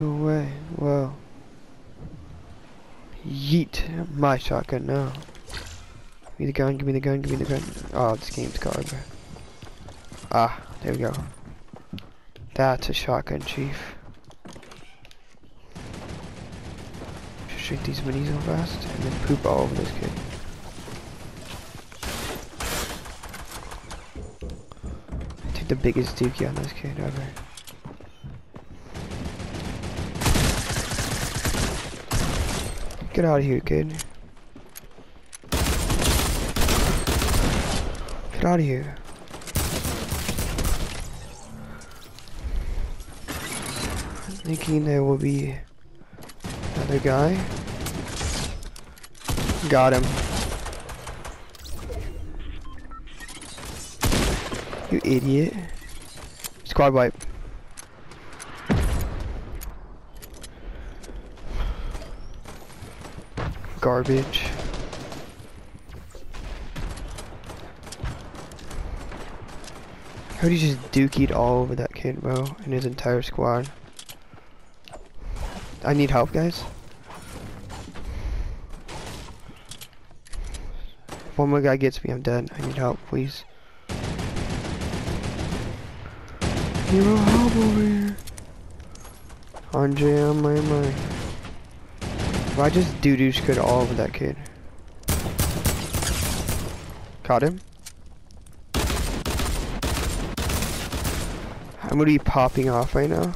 No way. Whoa. Yeet. My shotgun now. Give me the gun, give me the gun, give me the gun. Oh, this game's garbage. Ah, there we go. That's a shotgun, chief. Just shoot these minis real fast and then poop all over this kid. Take the biggest dookie on this kid ever. Get out of here, kid. Get out of here. Thinking there will be another guy. Got him. You idiot. Squad wipe. Garbage. How'd he just dookied all over that kid, bro, and his entire squad? I need help, guys. If one more guy gets me, I'm dead. I need help, please. Hero help over here. Andre on my mind. If I just doo doo could all over that kid. Caught him. I'm gonna be popping off right now.